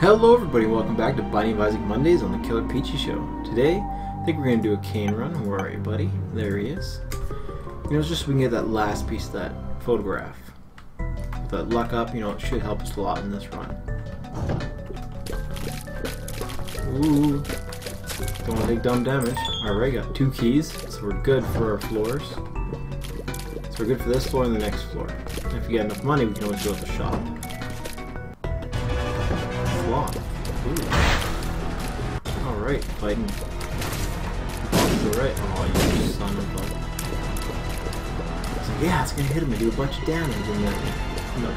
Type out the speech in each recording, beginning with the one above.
Hello everybody, welcome back to Binding of Isaac Mondays on the Killerpeachy Show. Today, I think we're going to do a Cain run. Where are you, buddy? There he is. You know, it's just so we can get that last piece of that photograph. With that luck up, you know, it should help us a lot in this run. Ooh. Don't want to take dumb damage. Alright, got two keys, so we're good for our floors. So we're good for this floor and the next floor. And if we get enough money, we can always go to the shop. Ooh. Alright, fighting. Alright. Oh, you son of a... So yeah, it's gonna hit him and do a bunch of damage and then... No.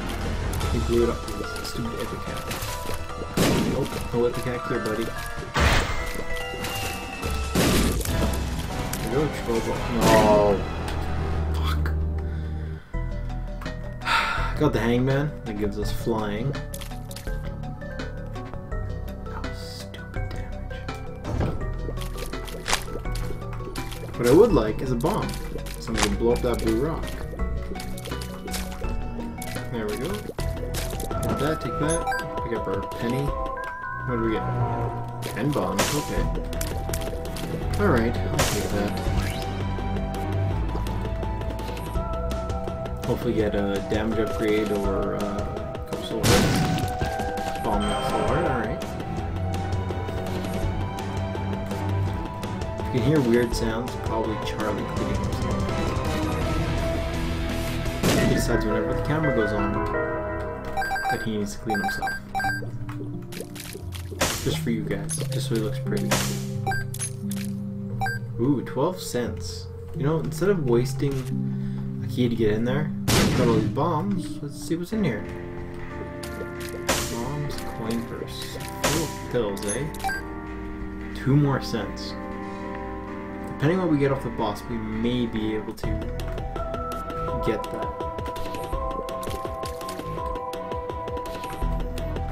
He blew it up with this stupid Ipecac. Nope, no Ipecac here, buddy. There you go. No. Oh. Fuck. Got the hangman that gives us flying. What I would like is a bomb. So I'm gonna blow up that blue rock. There we go. That, take that. Pick up our penny. What do we get? Ten bombs, okay. Alright, I'll take that. Hopefully get a damage upgrade or uh, hits. Bomb that soul you can hear weird sounds, probably Charlie cleaning himself. He decides whenever the camera goes on that he needs to clean himself. Just for you guys, just so he looks pretty. Ooh, 12 cents. You know, instead of wasting a key to get in there, got all these bombs, let's see what's in here. Bombs, coin purse. Full pills, eh? Two more cents. Depending on what we get off the boss, we may be able to get that.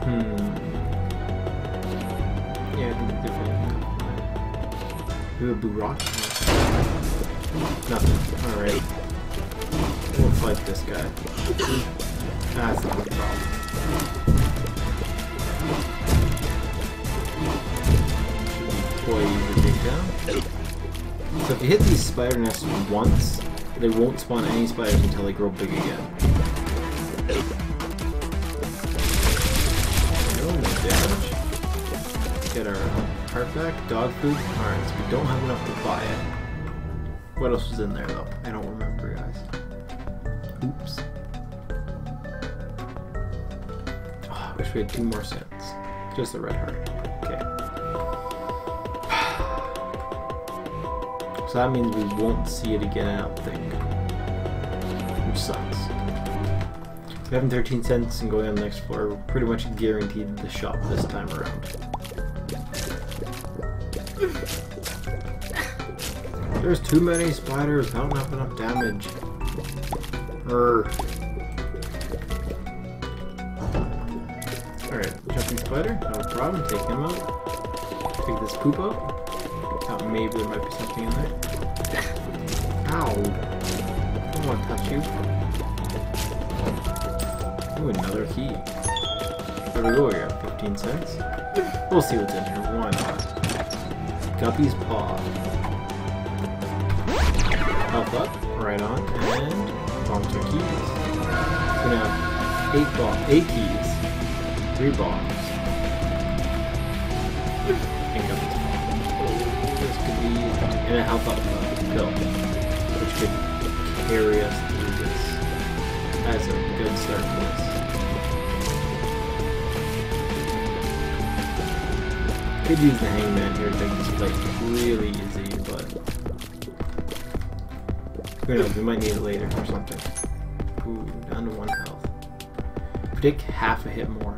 Hmm. Yeah, I think. We have a blue rock? Nothing. Alright. We'll fight this guy. That's not a problem. Boy, easy to take down. So if you hit these spider nests once, they won't spawn any spiders until they grow big again. No, no damage. Get our heart back, dog food. cards. we don't have enough to buy it. What else was in there though? I don't remember, guys. Oops. Oh, I wish we had two more cents. Just a red heart. So that means we won't see it again, I don't think. Which sucks. We having 13 cents and going on the next floor, we're pretty much guaranteed the shop this time around. There's too many spiders, not enough enough damage. Err. Alright, jumping spider, no problem, take him out. Take this poop out. Maybe there might be something in there. Ow! I don't want to touch you. Ooh, another key. There we go, we got 15 cents. We'll see what's in here, why not? Guppy's Paw. Health up, right on, and bombs are keys. So now, eight bomb, eight keys, three bombs, and a health up uh, pill, which could carry us through this as a good start to this. Could use the hangman here to make this fight really easy, but who knows, we might need it later or something. Ooh, down to one health. Take half a hit more,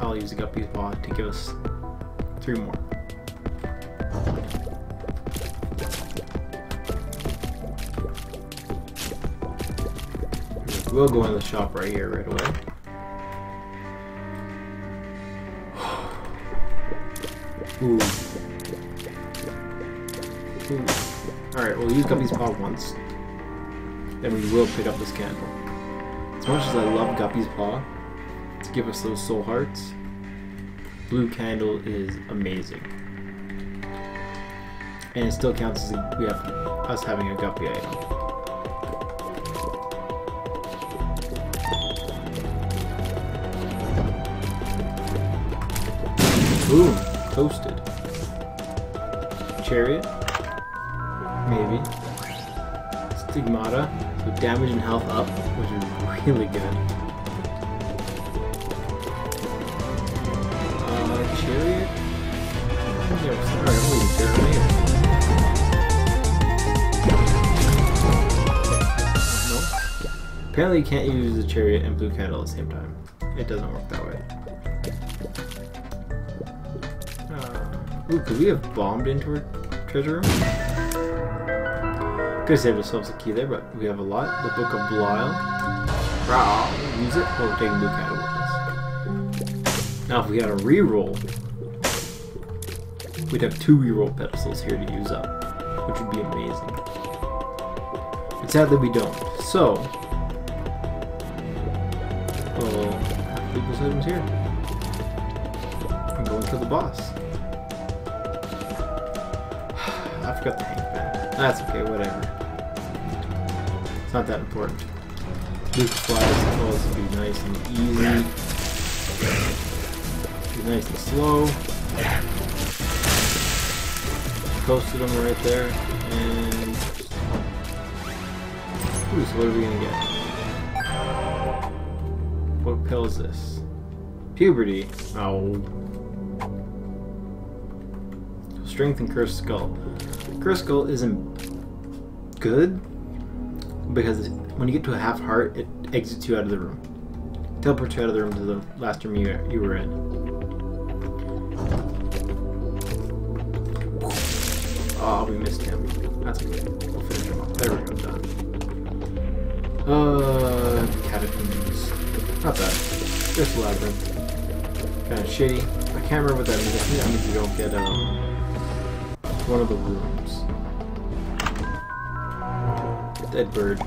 I'll use the Guppy's Paw to give us three more. We'll go in the shop right here right away. Ooh. Ooh. Alright, we'll use Guppy's Paw once. Then we will pick up this candle. As much as I love Guppy's Paw to give us those soul hearts, blue candle is amazing. And it still counts as we have us having a guppy item. Boom! Toasted. Chariot? Maybe. Stigmata, with damage and health up, which is really good. Uh, Chariot? Yeah, sorry, I'm leaving Chariot. No. Apparently you can't use the Chariot and Blue Candle at the same time. It doesn't work that ooh, could we have bombed into her treasure room? Could have saved ourselves a key there, but we have a lot. The Book of Belial. Rah, use it. Oh, we're taking Blue Candle with us. Now, if we had a reroll, we'd have two reroll pedestals here to use up, which would be amazing. But sadly, we don't. So, we'll to leave those items here. And go into the boss. I forgot the hang pen. That's okay, whatever. It's not that important. Luke flies supposed to be nice and easy. Be nice and slow. Posted them right there. And Ooh, so what are we gonna get? What pill is this? Puberty. Oh. Strength and Cursed Skull. Skull isn't good because when you get to a half heart, it exits you out of the room. Teleports you out of the room to the last room you, you were in. Oh, we missed him. That's okay. We'll finish him off. There we go, done. Uh, catacombs. Not bad. Just labyrinth. Kind of shitty. I can't remember what that means. That means you don't get um one of the rooms. Dead bird.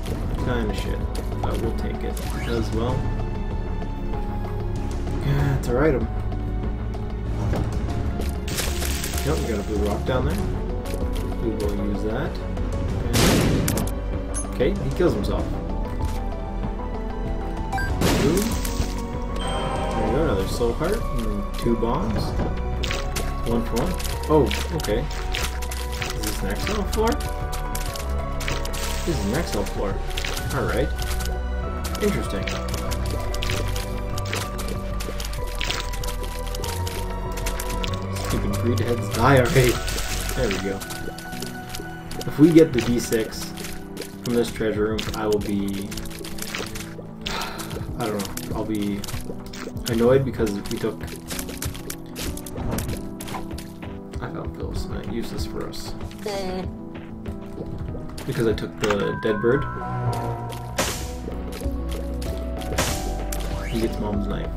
Kind of shit. But we'll take it as well. Yeah, it's item. Yep, we got a blue rock down there. We will use that. Okay, he kills himself. Boom. There we go, another soul heart and two bombs. One for one. Oh, okay. Next level floor? This is next level floor. Alright. Interesting. Keeping greed heads die already. There we go. If we get the D6 from this treasure room, I will be... I don't know. I'll be annoyed because we took... I found pills. Uh, useless for us. Because I took the dead bird. He gets mom's knife.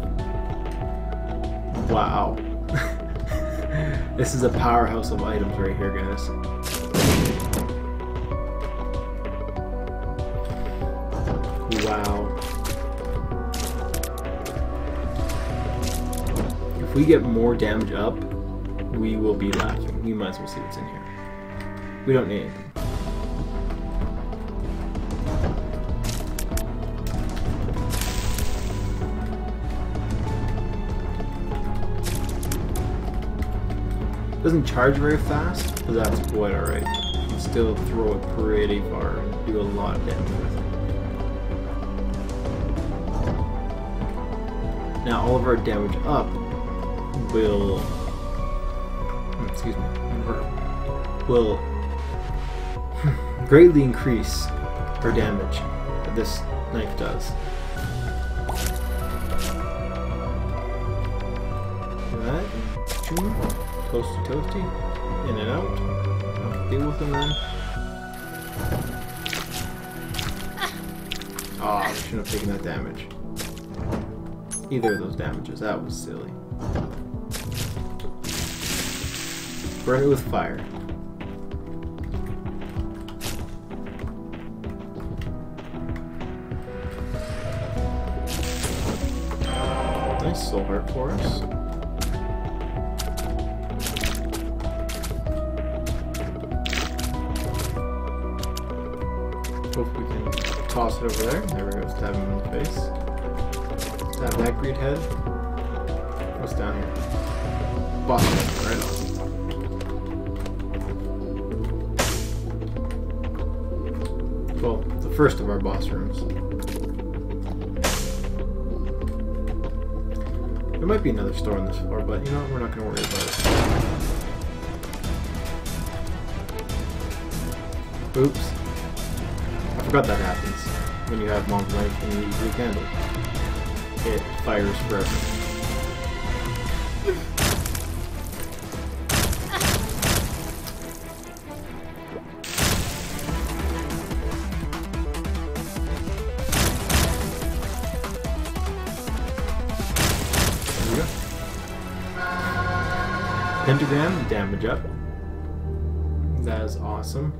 Wow. this is a powerhouse of items right here, guys. Wow. If we get more damage up, we will be lacking. We might as well see what's in here. We don't need anything. Doesn't charge very fast, but that's quite alright. You Can still throw it pretty far and do a lot of damage with it. Now all of our damage up will excuse me will greatly increase her damage that this knife does. That toasty toasty, in and out. I'll deal with them then. Oh, I shouldn't have taken that damage. Either of those damages, that was silly. burn it with fire. Nice soul heart for us. Hope we can toss it over there. There we go, stab him in the face. Stab that greed head. What's down here? Bottom, right first of our boss rooms. There might be another store on this floor, but you know what? We're not going to worry about it. Oops. I forgot that happens when you have Mom's Knife and you use the candle. It fires forever. Pentagram, damage up. That is awesome.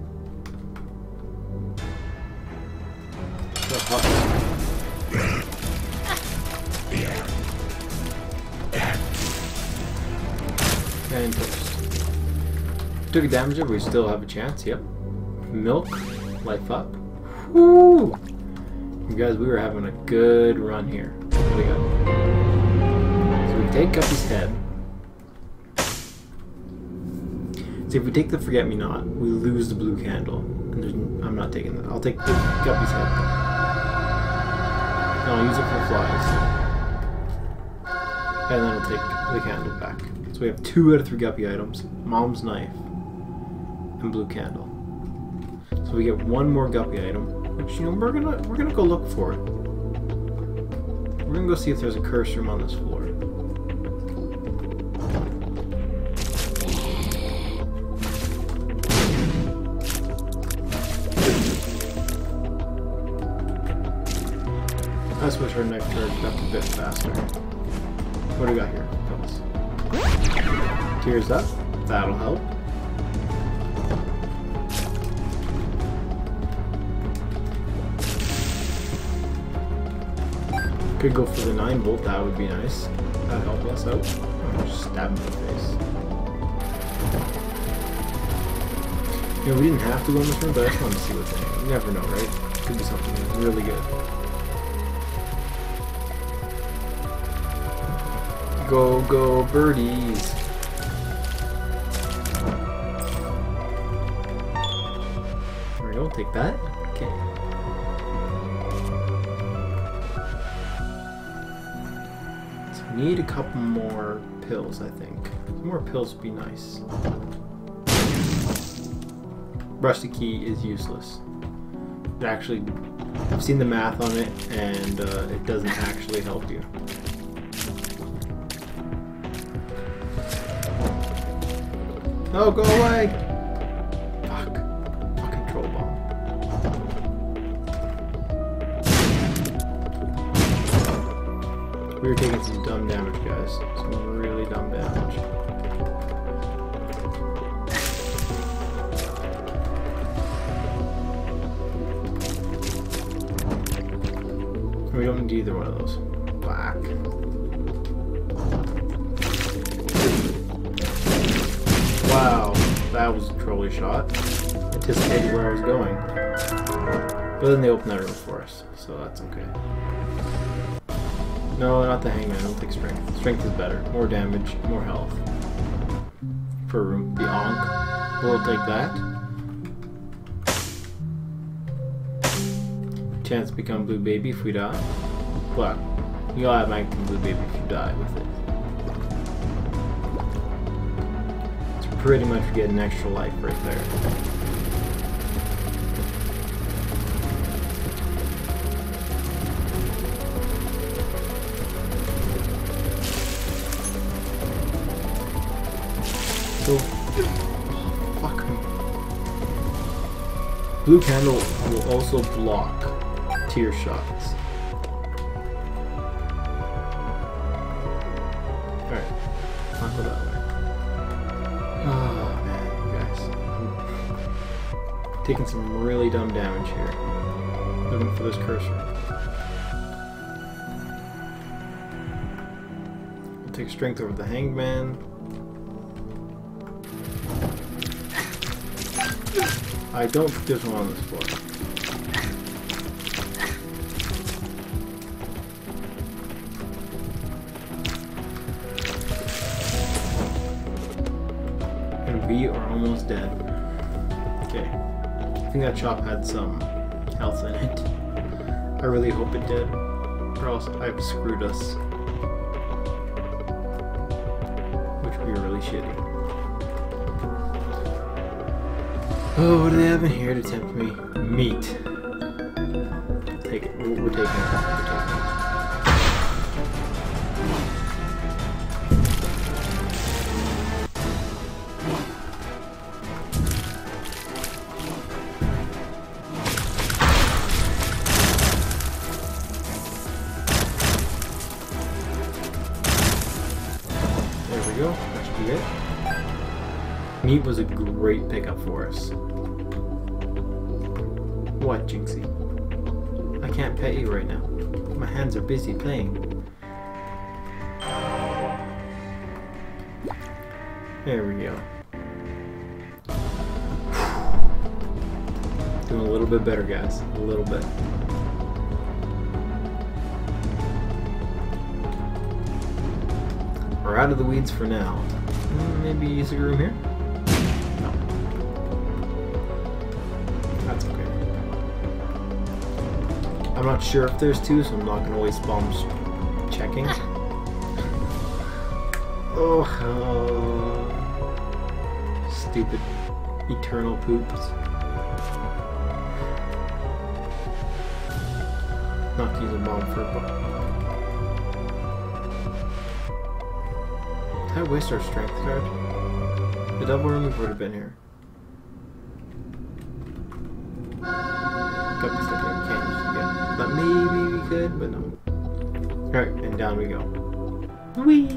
And. Took a damage up, we still have a chance, yep. Milk, life up. Woo! You guys, we were having a good run here. What do we got? So we take Guppy's head. See, if we take the Forget Me Not, we lose the blue candle. And I'm not taking that. I'll take the Guppy's head. And I'll use it for flies. And then I'll take the candle back. So we have two out of three Guppy items. Mom's knife. And blue candle. So we get one more Guppy item. Which, you know, we're gonna we're gonna go look for it. We're gonna go see if there's a curse room on this floor. Our knife charge got a bit faster. What do we got here? Tears up. That'll help. Could go for the 9 Volt, that would be nice. That'd help us out. Just stab him in the face. You know, we didn't have to go in this room, but I just wanted to see what's in here. You never know, right? Could be something really good. Go, go, birdies. There We'll take that. Okay. So we need a couple more pills, I think. Some more pills would be nice. Rusty key is useless. It actually, I've seen the math on it, and uh, it doesn't actually help you. Oh, go away! Fuck. Fucking troll bomb. We were taking some dumb damage, guys. Some really dumb damage. We don't need either one of those. Wow, that was a trolley shot. Anticipated where I was going. But then they opened that room for us, so that's okay. No, not the hangman, I don't take strength. Strength is better. More damage, more health. Per room. The Ankh. We'll take that. Chance to become blue baby if we die. Well, you'll have automatically blue baby if you die with it. Pretty much get an extra life right there. So, fuck me. Blue candle will also block tear shots. Taking some really dumb damage here. Looking for this cursor. I'll take strength over the hangman. I don't think there's one on this floor. Think that chop had some health in it. I really hope it did. Or else I've screwed us. Which would be really shitty. Oh, what do they have in here to tempt me? Meat. Take it. We're, taking it. We're taking it. Meat was a great pickup for us. What, Jinxie? I can't pet you right now. My hands are busy playing. There we go. Doing a little bit better, guys. A little bit. We're out of the weeds for now. Mm, Maybe use a room here? I'm not sure if there's two, so I'm not to waste bombs checking. oh, stupid eternal poops. Not use a bomb for a bomb. Did I waste our strength card? The double room would have been here. Could, but no. Alright, and down we go. Whee!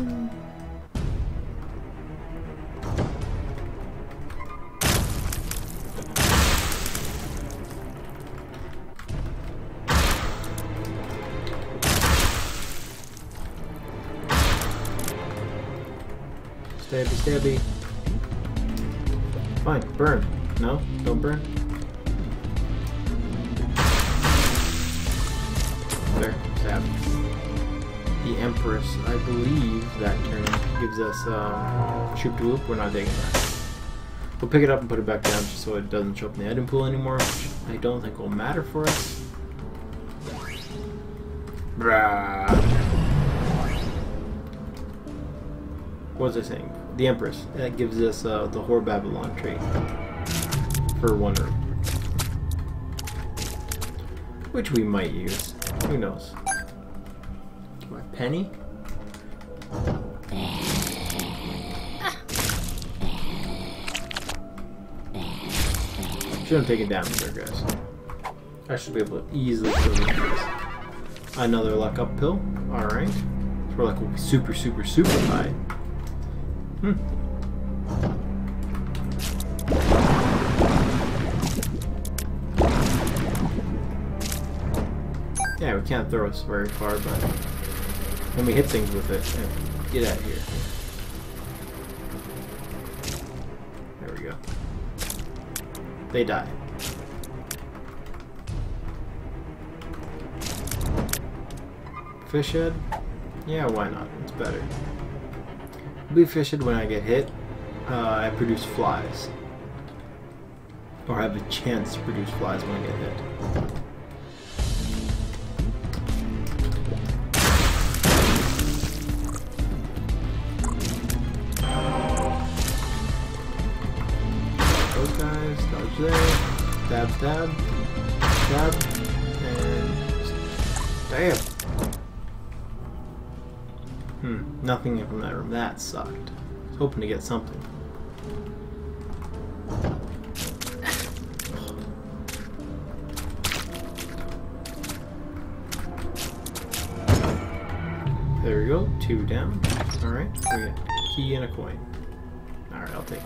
Stabby, stabby. Fine, burn. No, don't burn. Stab. The Empress, I believe that turn gives us um, shoot to loop. We're not taking that. We'll pick it up and put it back down just so it doesn't show up in the item pool anymore, which I don't think will matter for us. Brah. What was I saying? The Empress. That gives us uh, the Whore Babylon trait for one room. Which we might use. Who knows? Penny? Shouldn't take it damage there, guys. I should be able to easily kill these. Another luck up pill. Alright. So we're like super, super, super high. Hmm. Yeah, we can't throw us very far, but when we hit things with it, yeah, get out of here. There we go. They die. Fish head? Yeah, why not? It's better. Be fished when I get hit. Uh, I produce flies. Or have a chance to produce flies when I get hit. Stab, stab, and damn. Hmm, nothing from that room. That sucked. I was hoping to get something. There we go, two down. Alright, we get a key and a coin. Alright, I'll take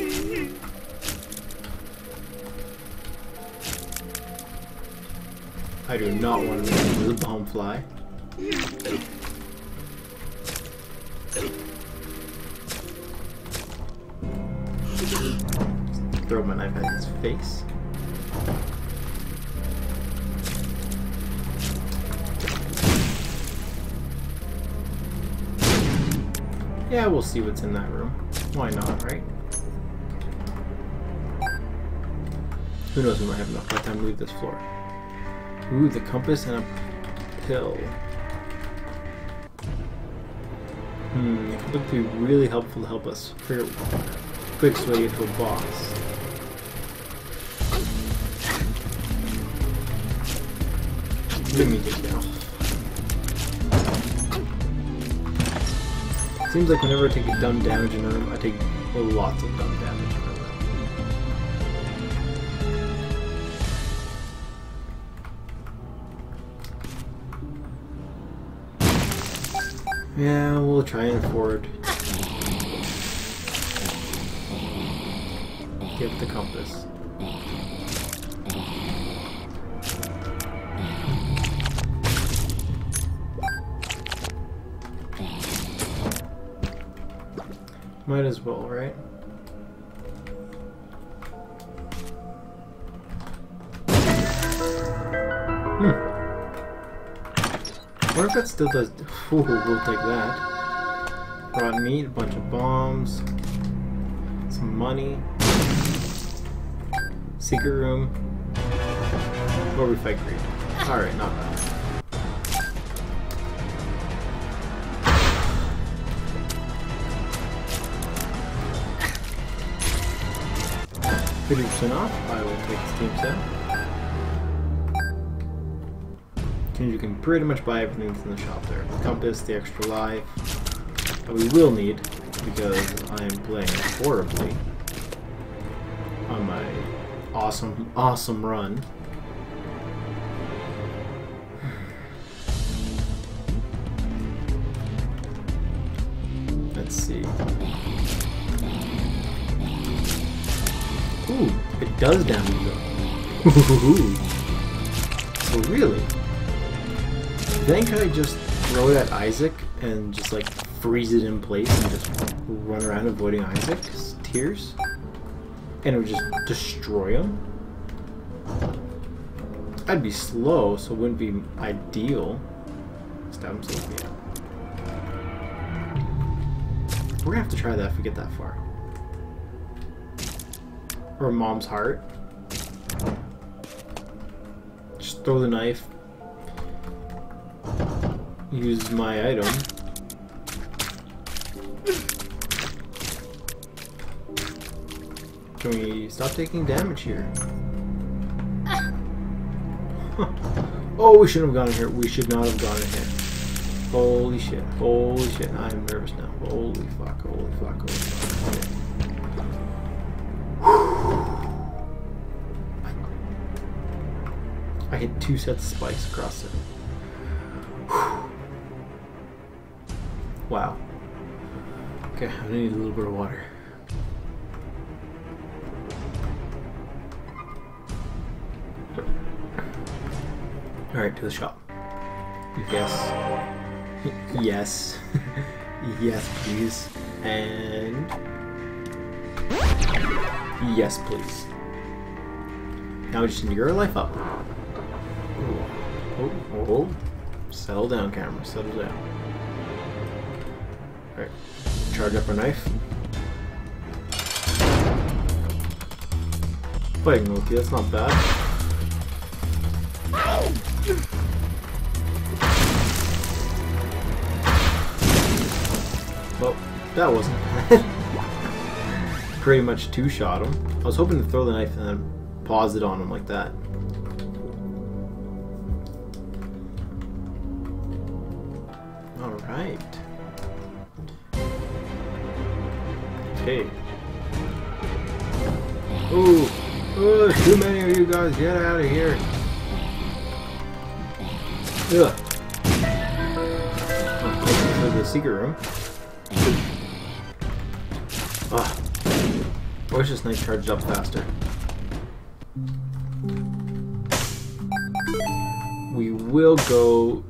it. I do not want to make the bomb fly. Throw my knife at his face. Yeah, we'll see what's in that room. Why not, right? Who knows, we might have enough time to leave this floor. Ooh, the compass and a pill. Hmm, it would be really helpful to help us figure out quick way to a boss. Let me get down. Seems like whenever I take a dumb damage in room, I take lots of dumb damage Yeah, we'll try and afford. Get the compass. Might as well, right? Still does? Ooh, we'll take that. Brought meat, a bunch of bombs, some money, secret room. Where we fight greed. All right, not bad. Fifty percent off. I will take Steam sale. And you can pretty much buy everything that's in the shop there. The compass, the extra life. That we will need because I am playing horribly on my awesome, awesome run. Let's see. Ooh, it does damage though. so really? Then could I just throw it at Isaac and just like freeze it in place and just run around avoiding Isaac's tears? And it would just destroy him? I'd be slow, so it wouldn't be ideal. Stab him himself, yeah. We're gonna have to try that if we get that far. Or mom's heart. Just throw the knife. Use my item. Can we stop taking damage here? oh, we shouldn't have gone in here. We should not have gone in here. Holy shit. Holy shit. I'm nervous now. Holy fuck. Holy fuck. Holy fuck. I hit two sets of spikes across it. Wow. Okay, I need a little bit of water. Alright, to the shop. Yes. yes. yes, please. And... Yes, please. Now we just need your life up. Oh, oh, oh. Settle down, camera. Settle down. Alright. Charge up our knife. Fighting Loki, that's not bad. Well, that wasn't bad. Pretty much two-shot him. I was hoping to throw the knife and then pause it on him like that. Okay. Ooh! Oh, too many of you guys, get out of here! Ugh. Oh, the secret room. Ah. I wish this knife charged up faster. We will go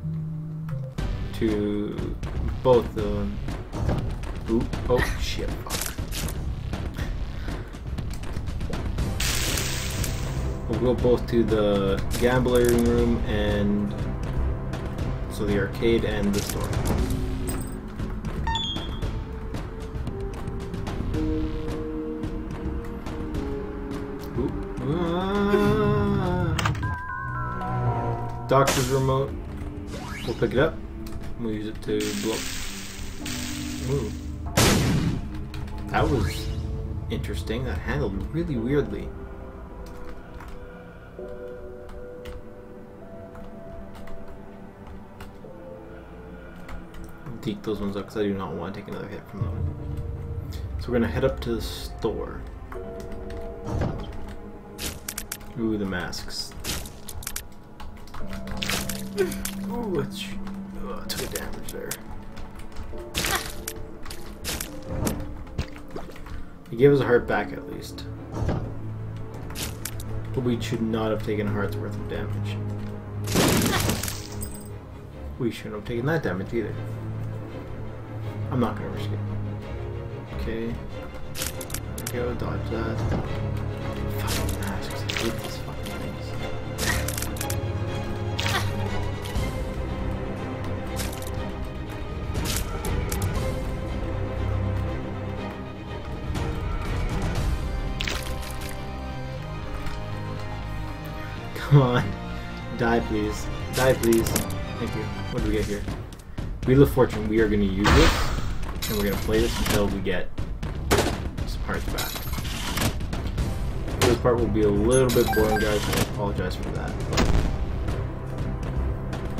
to both the. Oop! Oh shit! We'll go both to the gambling room and... So the arcade and the store. Ah. Doctor's remote. We'll pick it up. We'll use it to blow. Ooh. That was interesting. That handled really weirdly. Deke those ones up because I do not want to take another hit from them. So we're gonna head up to the store. Ooh, the masks. Ooh, it's, oh, took a damage there. He gave us a heart back at least. But we should not have taken a heart's worth of damage. We shouldn't have taken that damage either. I'm not gonna risk it. Okay. Go, dodge that. Come on. Die, please. Die, please. Thank you. What do we get here? Wheel of Fortune. We are going to use this, and we're going to play this until we get some hearts back. This part will be a little bit boring, guys, and I apologize for that. But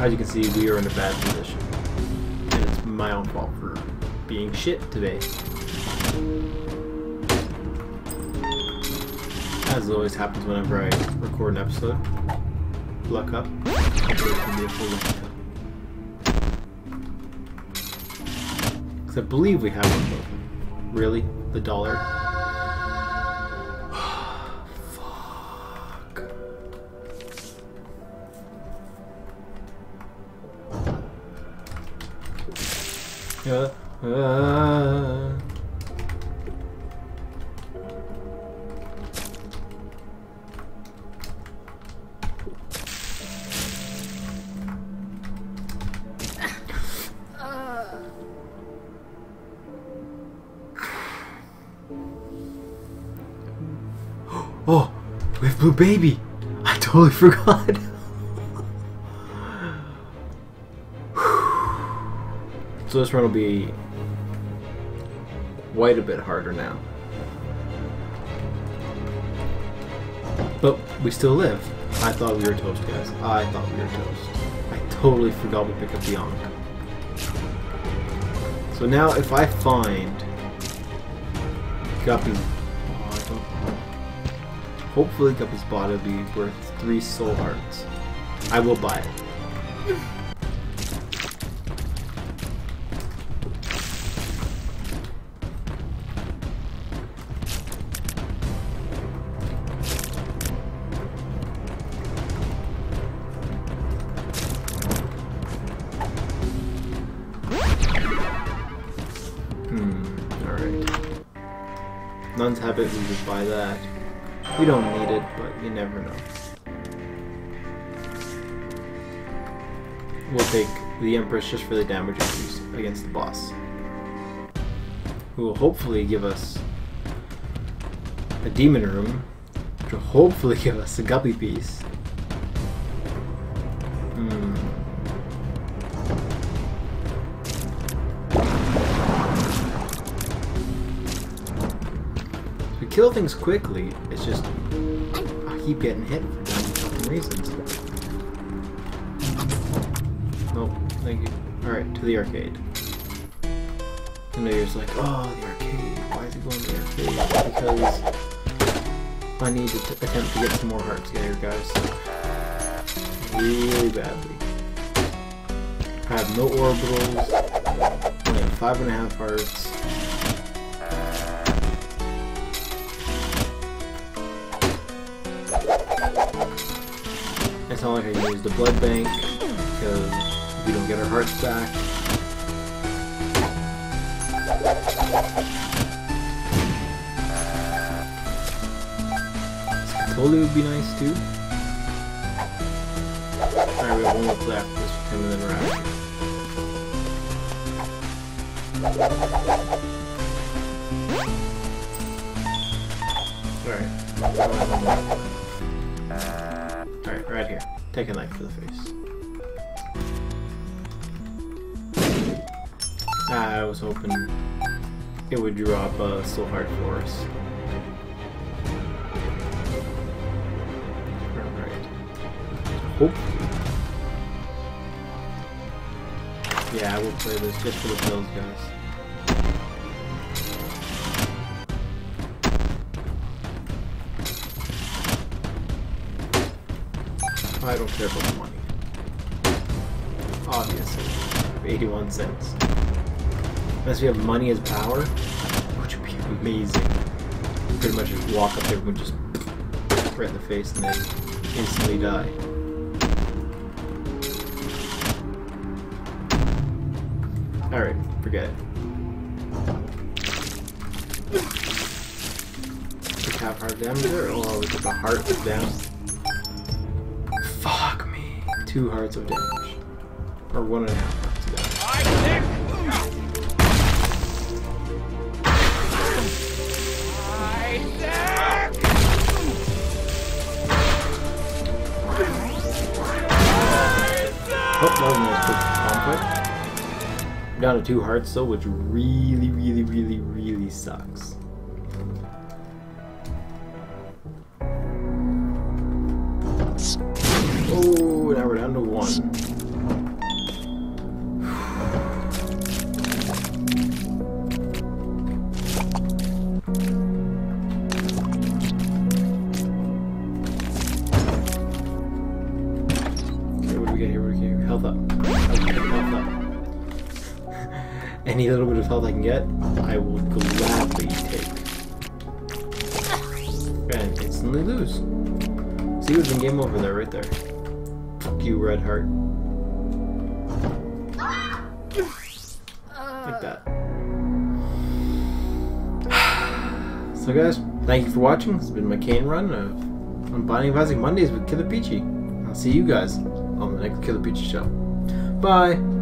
as you can see, we are in a bad position. And it's my own fault for being shit today. As always happens whenever I record an episode. Luck up. Because I believe we have one. Really? The dollar? We have Blue Baby. I totally forgot. so this run will be quite a bit harder now. But we still live. I thought we were toast, guys. I thought we were toast. I totally forgot we picked up the Ankh. So now if I find Guppy Hopefully Guppy's Paw will be worth three soul hearts. I will buy it. Hmm, alright. Nuns have it, we just buy that. We don't need it, but you never know. We'll take the Empress just for the damage increase against the boss. Who will hopefully give us a demon room, which will hopefully give us a guppy piece. Things quickly, it's just I keep getting hit for dumb fucking reasons. Nope, thank you. Alright, to the arcade. I know you're just like, oh, the arcade. Why is it going to the arcade? Because I need to attempt to get some more hearts here, guys. Really badly. I have no orbitals. Only have five and a half hearts. It's not like I can use the blood bank because we don't get our hearts back. Totally would be nice too. Alright, we have one play after this him and then we're out. Alright. Right here. take a knife for the face. Ah, I was hoping it would drop a soul heart for us. Alright. Hopefully. Yeah, I will play this just for the pills, guys. I don't care about the money. Obviously. 81 cents. Unless we have money as power, which would be amazing. Pretty much just walk up there and just right in the face and then instantly die. Alright, forget it. Half heart damage there? Oh, we took a heart down. Two hearts of damage. Or one and a half hearts of damage. Oh, that was a nice quick palm. I'm down to two hearts though, which really, really, really, really sucks. We're down to one. Okay, what do we get here? What do we get here? Health up. Health up. Any little bit of health I can get, I will gladly take. And instantly lose. See, was in game over there, right there. You, Red Heart. Like that. So guys, thank you for watching. This has been my Cain run uh, of on Binding of Isaac Mondays with Killerpeachy. I'll see you guys on the next Killerpeachy show. Bye!